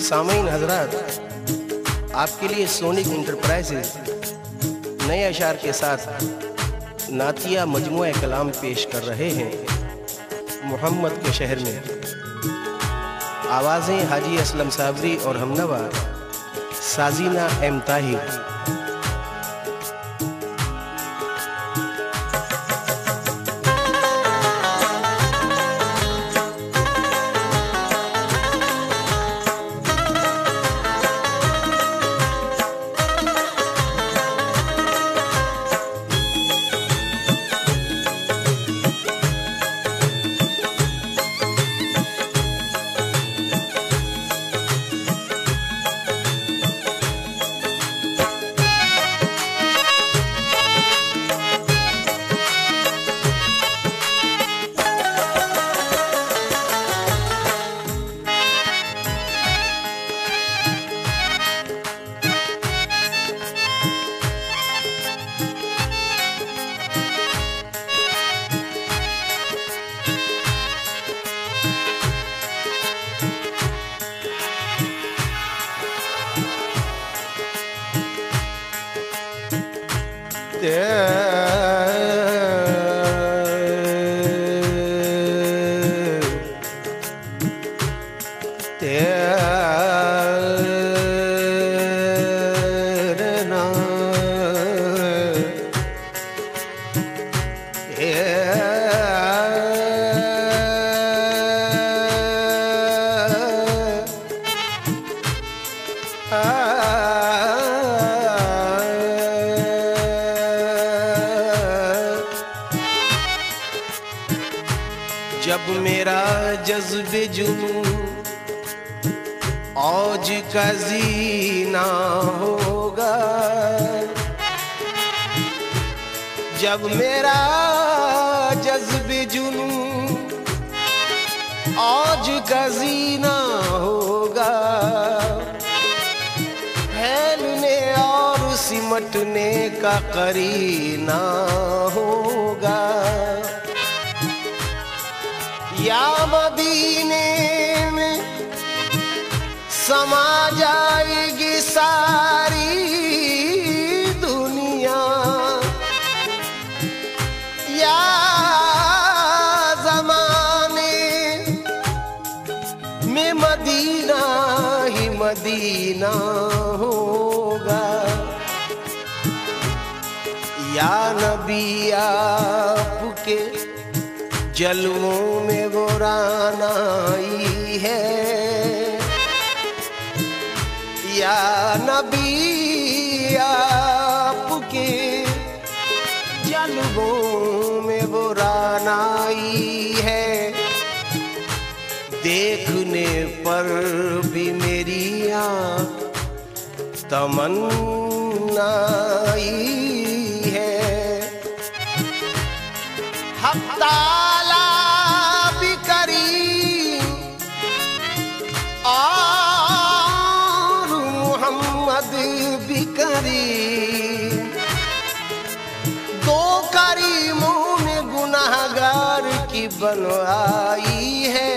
सामीन हजरात, आपके लिए सोनिक इंटरप्राइजेज नए अशार के साथ नातिया मजमू कलाम पेश कर रहे हैं मोहम्मद के शहर में। आवाज़ें हाजी असलम साबरी और हमनवा, साजीना एम ताहिर। जब मेरा जज्ब जुनू, औज का जीना होगा। जब मेरा जज्ब जुनू, औज का जीना होगा। सिमटने का करीना होगा। या मदीने में समा जाएगी सारी दुनिया। या जमाने में मदीना ही मदीना होगा। या नबी आपके जलवों में वो रानाई है। या नबी आपके जलवों में वो रानाई है। देखने पर भी मेरी आँख तमन्नाई ताला भी करीम और मोहम्मद भी करीम दो करीमों ने गुनाहगार की बनवाई है।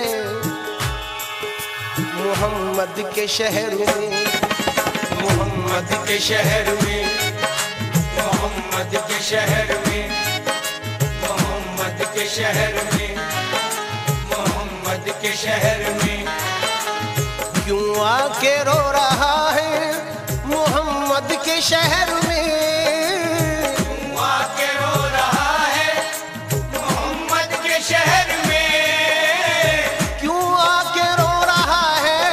मोहम्मद के शहर में, मोहम्मद के शहर में, मोहम्मद के शहर में। के शहर में मोहम्मद के शहर में। क्यों आके रो रहा है मोहम्मद के शहर में। आके रो रहा है मोहम्मद के शहर में। क्यों आके रो रहा है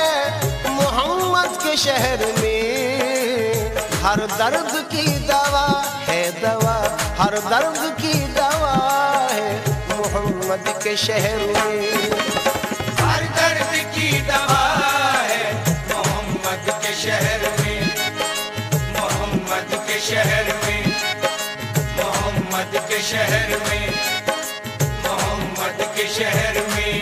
मोहम्मद के शहर में? हर दर्द की दवा है दवा हर दर्द मोहम्मद के शहर में। हर दर्द की दवा है मोहम्मद के शहर में। मोहम्मद के शहर में। मोहम्मद के शहर में। मोहम्मद के शहर में।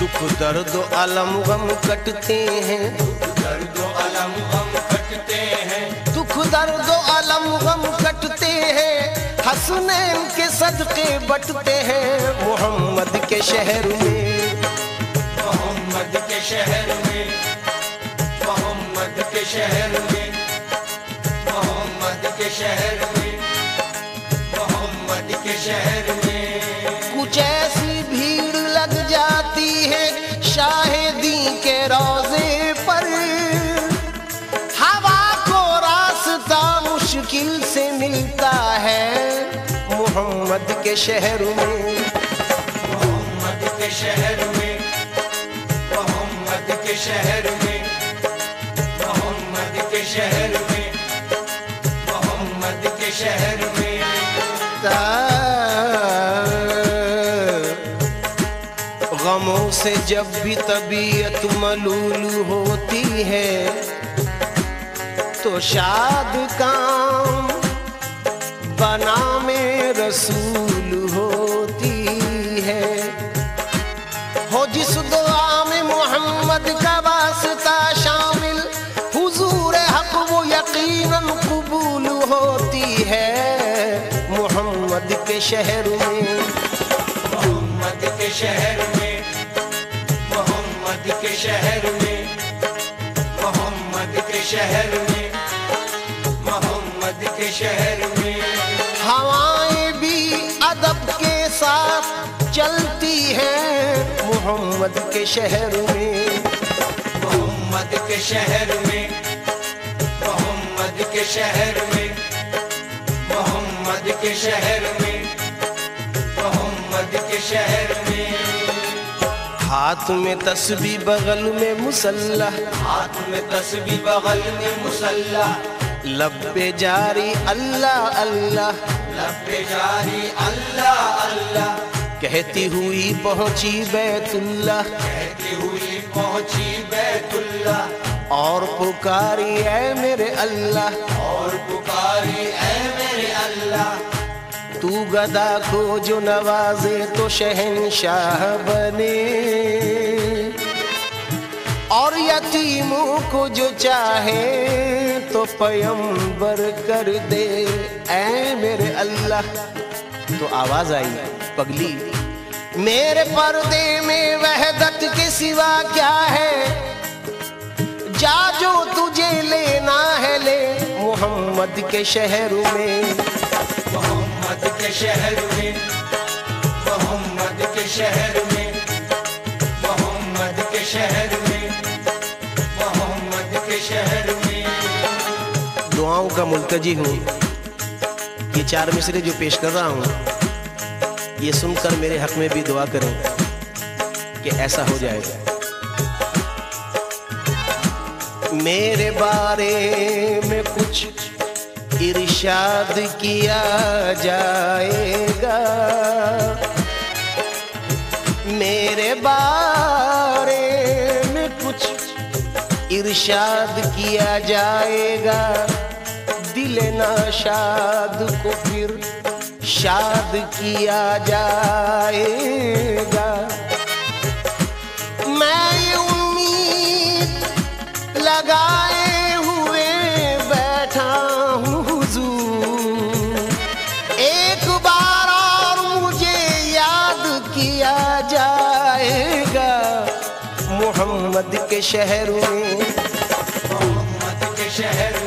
दुख दर्द अलम गम कटते हैं। दुख दर्द अलम गम कटते हैं। दुख दर्द अलम गम कटते हैं हसनैन के सदके बटते हैं मोहम्मद के शहर में। मोहम्मद के शहर में, मोहम्मद के शहर में, मोहम्मद के शहर में, मोहम्मद के शहर में। कुछ ऐसी भीड़ लग जाती है शाहिदी के रोज़े मुश्किल से मिलता है मोहम्मद के शहर में। मोहम्मद के शहर में, मोहम्मद के शहर में, मोहम्मद के शहर में, मोहम्मद के शहर में। गमों से जब भी तबीयत मलूल होती है तो शाद काम बना में रसूल होती है। हो जिस दुआ में मोहम्मद का वास्ता शामिल, हुजूर हक वो यकीनन कबूल होती है। मोहम्मद के शहर में, मोहम्मद के शहर में, मोहम्मद के शहर में, मोहम्मद के शहर में। शहर में। हवाएँ भी अदब के साथ चलती हैं मोहम्मद के शहर में। मोहम्मद के शहर में। मोहम्मद के शहर में। मोहम्मद के शहर में। मोहम्मद के शहर में। हाथ में तस्बी बगल में मुसल्ला। हाथ में तस्बी बगल में मुसल्ला। लब पे जारी अल्लाह अल्लाह। लबे जारी अल्लाह अल्लाह। कहती हुई पहुँची बैतुल्ला कहती हुई पहुँची बैतुल्ला और पुकारी है मेरे अल्लाह। और पुकारी ऐ मेरे अल्लाह। तू गदा को जो नवाजे तो शहनशाह बने। और यतीमों को जो चाहे। तो पयंबर कर दे। ऐ मेरे अल्लाह तो आवाज़ आई, पगली। मेरे पर्दे में वहदत के सिवा क्या है? जा जो तुझे लेना है ले मोहम्मद के शहर में। मोहम्मद के शहर में, मोहम्मद के शहर में, मोहम्मद के शहर में। दुआओं का मुल्तजी हूँ। ये चार मिसरे जो पेश कर रहा हूँ, ये सुनकर मेरे हक में भी दुआ करें कि ऐसा हो जाएगा मेरे बारे में कुछ इरशाद किया जाएगा। मेरे बारे में कुछ इरशाद किया जाएगा। दिल शाद को फिर शाद किया जाएगा। मैं ये उम्मीद लगाए हुए बैठा हूँ एक बार और मुझे याद किया जाएगा मोहम्मद के शहर। में मोहम्मद के शहर।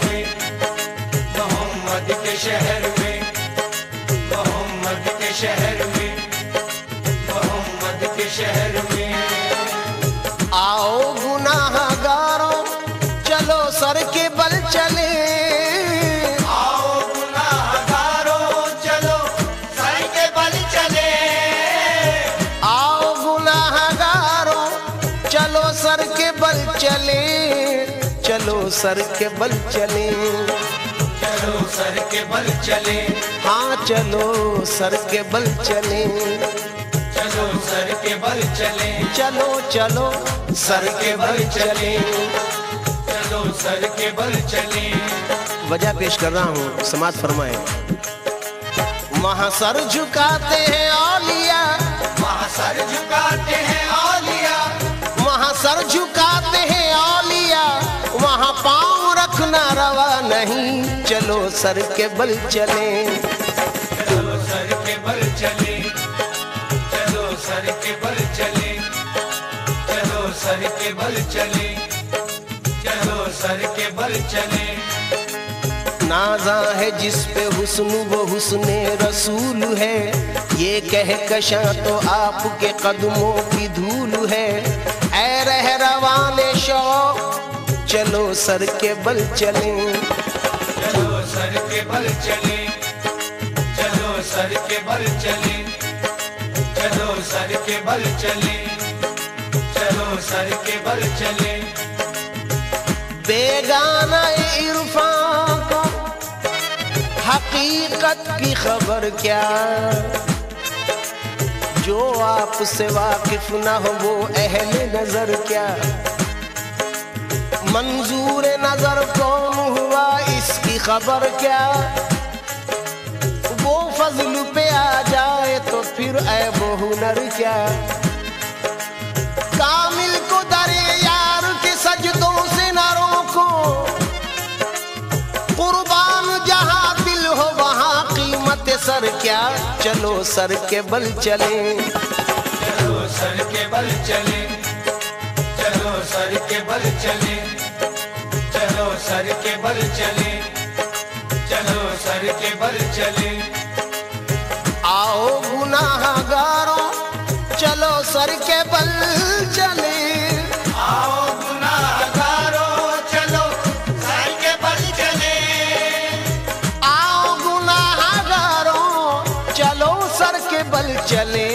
शहर में, मोहम्मद के शहर में, मोहम्मद के शहर में। आओ गुनाहगारों, चलो सर के बल चले। आओ गुनाहगारों, चलो सर के बल चले। आओ गुनाहगारों, चलो सर के बल चले। चलो सर के बल चले। चलो सर के बल चले। हाँ चलो सर के बल चले। चलो सर के बल चले। चलो चलो सर के बल चले। चलो सर के बल चले। वजह पेश कर रहा हूँ समाज फरमाए। वहाँ सर झुकाते हैं औलिया। वहाँ सर झुकाते हैं औलिया। वहाँ सर झुकाते हैं औलिया। वहाँ पाँव रखना रवा नहीं। चलो सर के बल चले। चलो सर के बल चले। चलो सर के बल चले। चलो सर के बल चले। चलो सर के बल चले। नाजा है जिस पे हुस्न वो हुस्न रसूल है। ये कह कशा तो आपके कदमों की धूल है। ऐ रह रवाने शौक चलो सर के बल चलें चलो। सर के बल चले। चलो सर के बल चले। चलो सर के बल चले। चलो सर के बल चले। बेगाना इरफान को हकीकत की खबर क्या? जो आपसे वाकिफ ना हो, वो अहले नज़र क्या? मंजूर नज़र कौन हुआ इसकी खबर क्या? वो फजल पे आ जाए तो फिर ऐ वो हुनर क्या? कामिल को दरे यार के सजदों से न रोको। कुर्बान जहाँ दिल हो, वहाँ कीमत सर क्या? चलो सर के बल चले। चलो सर के बल चले। चलो सर के बल चले। चलो सर के बल चले। सर के बल चले। आओ गुनाहगारों, चलो सर के बल चले। आओ गुनाहगारों, चलो सर के बल चले। आओ गुनाहगारों, चलो सर के बल चले।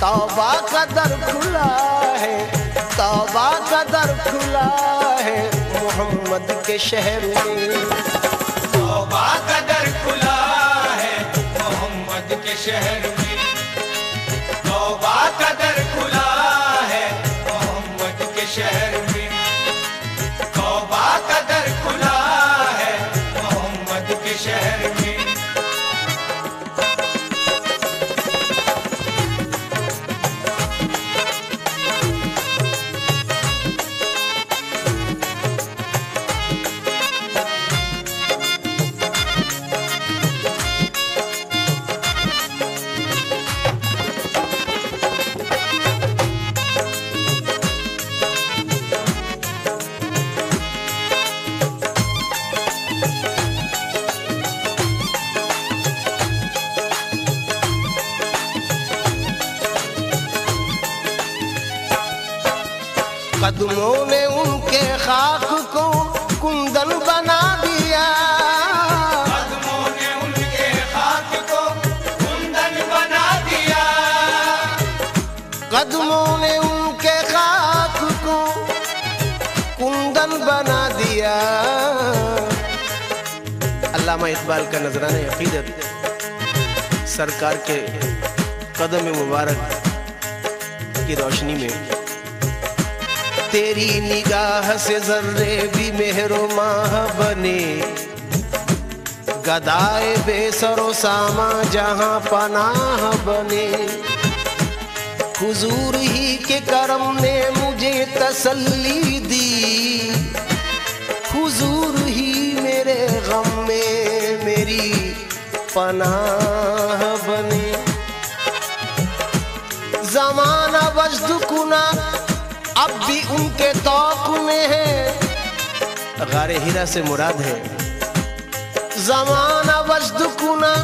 तौबा का दर खुला है, तौबा का दर खुला है, मोहम्मद के शहर में। अगर खुला है मोहम्मद के शहर में कुंदन बना दिया। अल्लामा इकबाल का नजराना अकीदत सरकार के कदम मुबारक की रोशनी में। तेरी निगाह से जर्रे भी मेहरो माह बने। गदाए बेसरो सामा जहाँ पनाह बने। हुजूर ही के करम ने तसल्ली दी। हुजूर ही मेरे गम में मेरी पनाह बने। जमाना वजद कुना, अब भी उनके तौक में है। गारे हीरा से मुराद है। जमाना वजद कुना,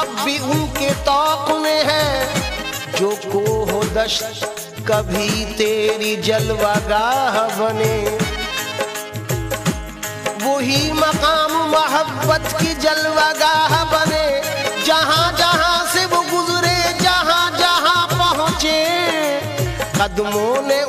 अब भी उनके तौक में है। जो को हो दश्त कभी तेरी जलवागाह बने। वही मकाम मोहब्बत की जलवागाह बने। जहाँ जहाँ से वो गुजरे, जहाँ जहाँ पहुँचे। कदमों ने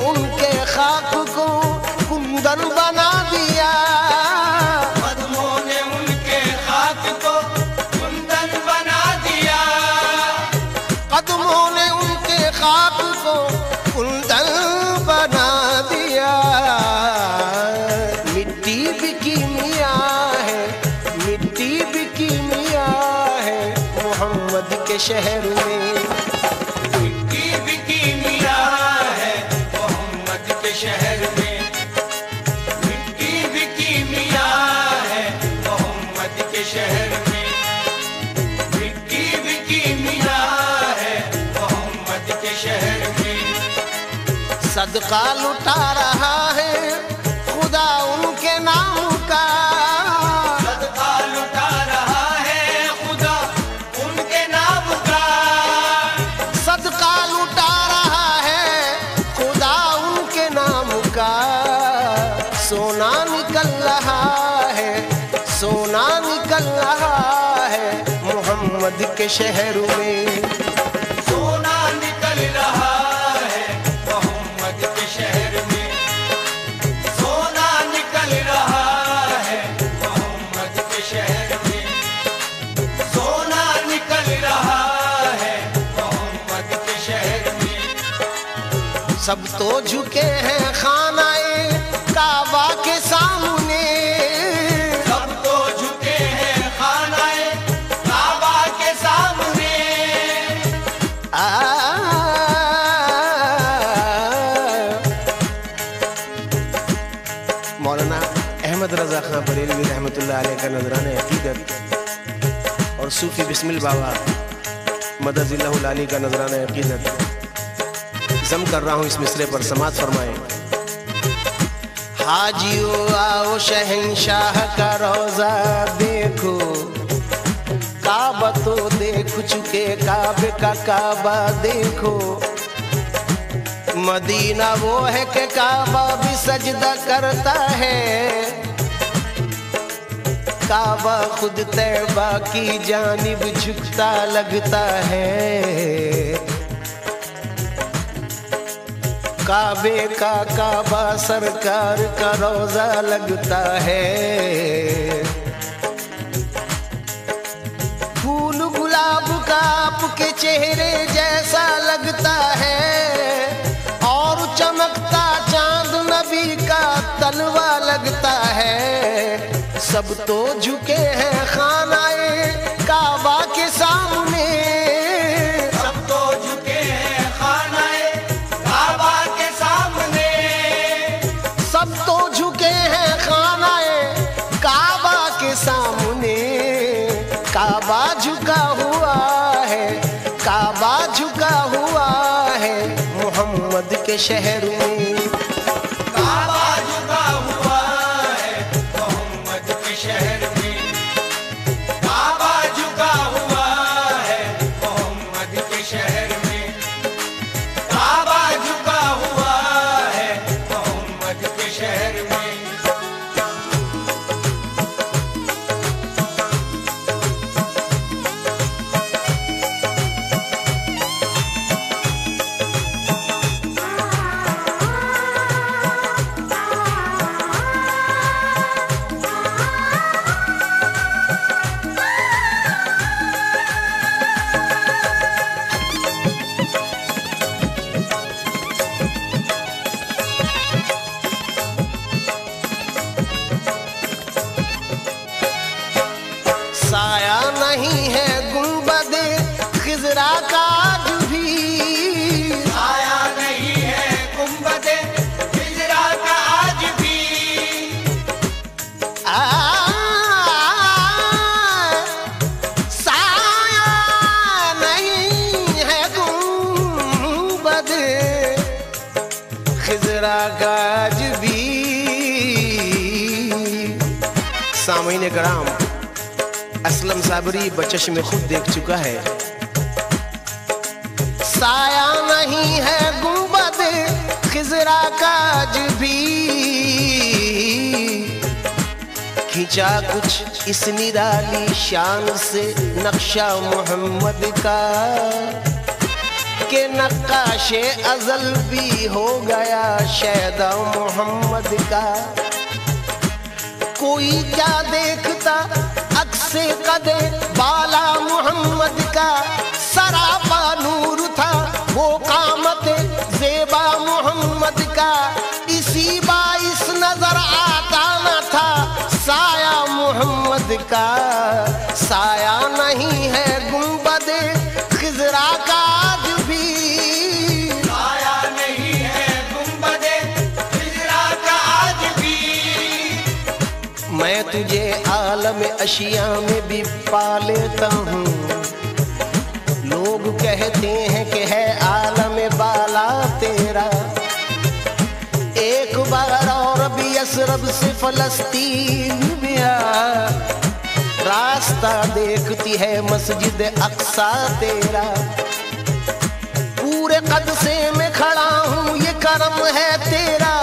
सदका लुटा रहा है खुदा उनके नाम का। सदका लुटा रहा है खुदा उनके नाम का। सदका लुटा रहा है खुदा उनके नाम का। सोना निकल रहा है सोना निकल रहा है मोहम्मद के शहर में। तो झुके हैं खानाए काबा के सामने। सब तो झुके हैं काबा के सामने। आ, मौलाना अहमद रजा खां बरेलवी अलैह का नजरान अकीदत और सूफी बिस्मिल बाबा मदजिल्लाहुल का नजरान अकीदत। जम कर रहा हूँ इस मिसरे पर, समाज फरमाए। हाजियो, आओ शहनशाह का रोजा देखो। काबा तो देख चुके काबे का काबा देखो। मदीना वो है कि काबा भी सजदा करता है। काबा खुद तैबा की जानिब झुकता लगता है। काबे का काबा सरकार का रोजा लगता है। फूल गुलाब का आपके चेहरे जैसा लगता है। और चमकता चाँद नबी का तलवा लगता है। सब तो झुके हैं खानाए मोहम्मद कराम असलम साबरी बचश में खुद देख चुका है। साया नहीं है गुंबद, खिजरा काज भी। खींचा कुछ इस निराली शान से नक्शा मोहम्मद का, के नक्काशे अजल भी हो गया शैदा मोहम्मद का। कोई क्या देखता? अक्से कदे बाला मोहम्मद का सरापा नूर था, वो कामत जेबा मोहम्मद का। अशिया में भी पा लेता हूँ। लोग कहते हैं कि है आलम बाला तेरा। मशरब से फलस्तीन आ। रास्ता देखती है मस्जिद अक्सा तेरा। पूरे कद से मैं खड़ा हूँ, ये करम है तेरा।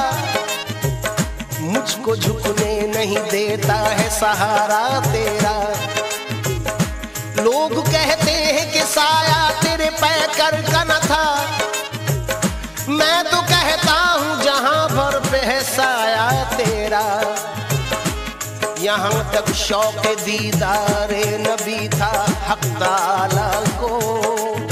मुझको झुकने नहीं देता है सहारा तेरा। लोग कहते हैं कि साया तेरे पैकर का न था। मैं तो कहता हूँ, जहाँ भर पे है साया तेरा। यहाँ तक शौक दीदारे नबी था, हक ताला को।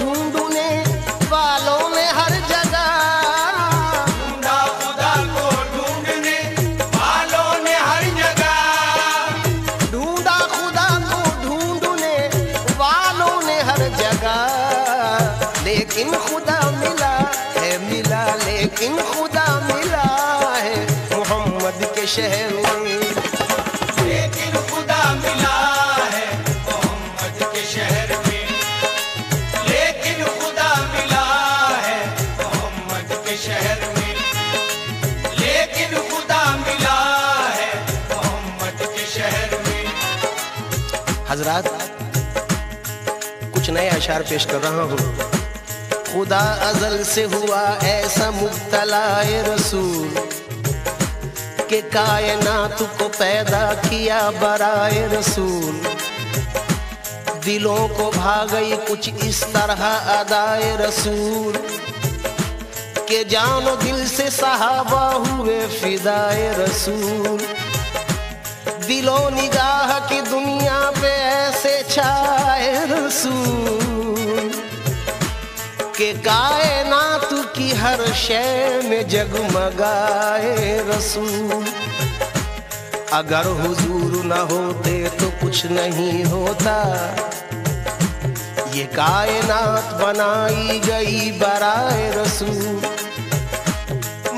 शहर लेकिन खुदा मिला है लेकिन खुदा मिला है शहर में। हज़रत, कुछ नए अशार पेश कर रहा हूँ। खुदा अजल से हुआ ऐसा मुबतला रसूल। के कायनात को पैदा किया बराए रसूल। दिलों को भागई कुछ इस तरह अदाए रसूल। के जानो दिल से सहाबा हुए फिदाए रसूल। दिलो निगाह की दुनिया पे ऐसे छाए रसूल। के कायनात की हर शय में जगमगाए रसूल। अगर हुजूर न होते तो कुछ नहीं होता। ये कायनात बनाई गई बराए रसूल।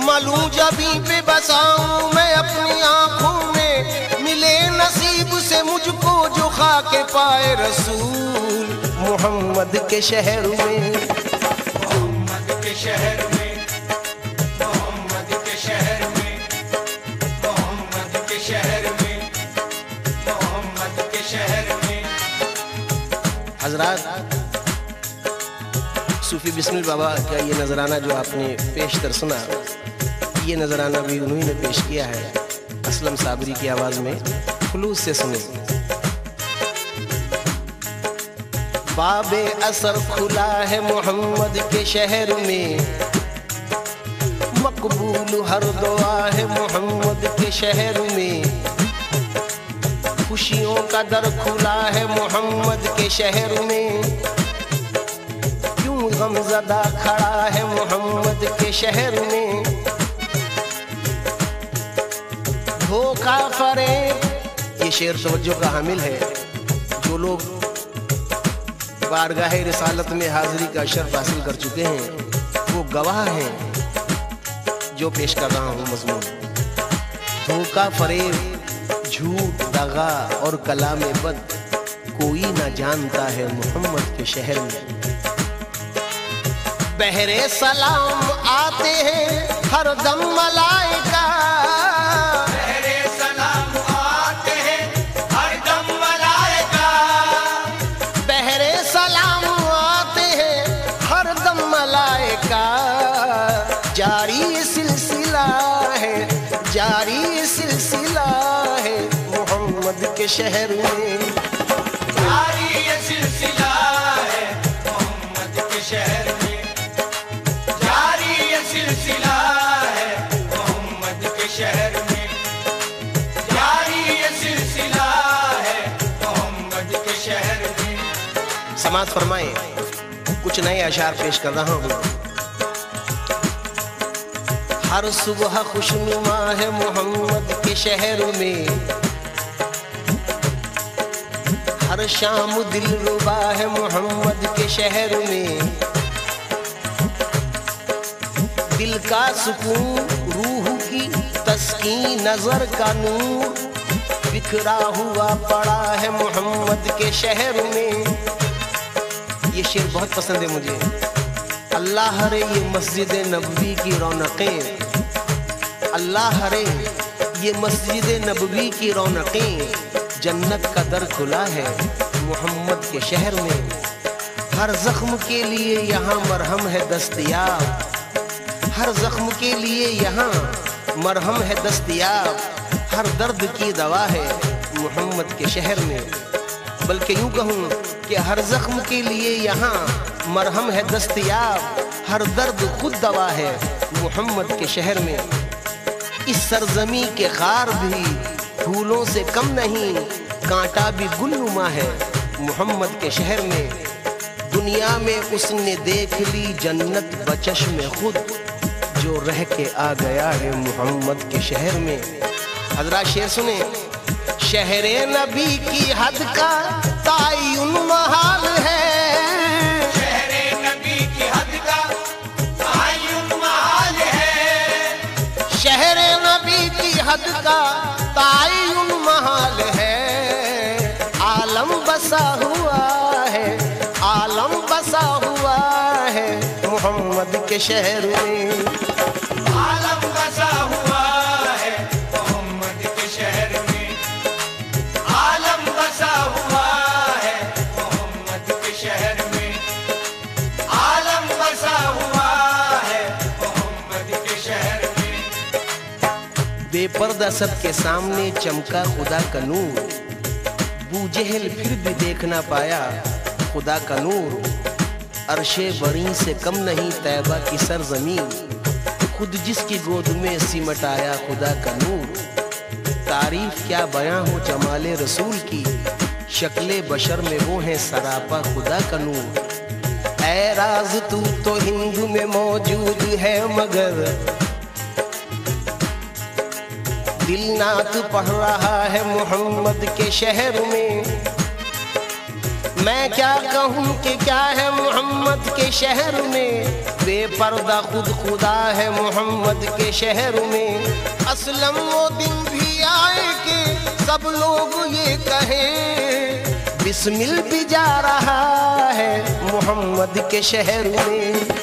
मलू जबी पे बसाऊं मैं अपनी आँखों में। मिले नसीब से मुझको जो खा के पाए रसूल। मोहम्मद के शहर में के शहर में, मोहम्मद के शहर में, मोहम्मद के शहर में, मोहम्मद के शहर में। हज़रत, सूफी बिस्मिल बाबा का ये नजराना जो आपने पेशतर सुना, ये नजराना भी उन्हीं ने पेश किया है, असलम साबरी की आवाज़ में, खुलूस से सुने। बाबे असर खुला है मोहम्मद के शहर में। मकबूल हर दुआ है मोहम्मद के शहर में। खुशियों का दर खुला है मोहम्मद के शहर में। क्यों गमजदा खड़ा है मोहम्मद के शहर में? धोखा फरे ये शेर तवज्जो का हामिल है, जो लोग बारगाह रिसालत में हाजिरी का शर्फ हासिल कर चुके हैं। वो गवाह हैं जो पेश कर रहा हूँ मजमून। धोखा, फरेब, झूठ, दगा और कला में बद कोई ना जानता है मोहम्मद के शहर में। बहरे सलाम आते हैं, हर दम मलाइका के शहर में। समाज फरमाए, कुछ नए आशार पेश कर रहा हूँ। हर सुबह खुशनुमा है मोहम्मद के शहर में। हर शाम दिल रुबा है मोहम्मद के शहर में। दिल का सुकून, रूह की तस्की नज़र का नूर, बिखरा हुआ पड़ा है मोहम्मद के शहर में। ये शेर बहुत पसंद है मुझे। अल्लाह रे, ये मस्जिद नबवी की रौनकें। अल्लाह रे, ये मस्जिद नबवी की रौनकें। जन्नत का दर खुला है मोहम्मद के शहर में। हर जख्म के लिए यहाँ मरहम है दस्तयाब। हर जख्म के लिए यहाँ मरहम है दस्तयाब। हर दर्द की दवा है मोहम्मद के शहर में। बल्कि यूँ कहूँ कि हर जख्म के लिए यहाँ मरहम है दस्तयाब। हर दर्द खुद दवा है मोहम्मद के शहर में। इस सरजमी के खार भी फूलों से कम नहीं कांटा भी गुलनुमा है। मोहम्मद के शहर में दुनिया में उसने देख ली जन्नत बचश में खुद जो रह के आ गया है मोहम्मद के शहर में। हजरा शेर सुने शहर नबी की हद का तायुन महाल है। शहरे नबी की हद का का तायुन महाल है। आलम बसा हुआ है, आलम बसा हुआ है। मोहम्मद के शहर में में बेपर्दा सबके सामने चमका, खुदा का नूर। बूजहल फिर भी देख ना पाया, खुदा का नूर। अरशे बड़ी से कम नहीं, तैबा की सरजमीन। खुद जिसकी गोद में सिमट आया, खुदा का नूर। तारीफ़ क्या बयां हो जमाले रसूल की? शक्ले बशर में वो है सरापा, खुदा का नूर। ऐ राज तू तो हिंदू में मौजूद है मगर दिल नात पढ़ रहा है मोहम्मद के शहर में। मैं क्या कहूँ कि क्या है मोहम्मद के शहर में? बेपर्दा खुद खुदा है मोहम्मद के शहर में। असलम वो दिन भी आए कि सब लोग ये कहें, बिस्मिल भी जा रहा है मोहम्मद के शहर में।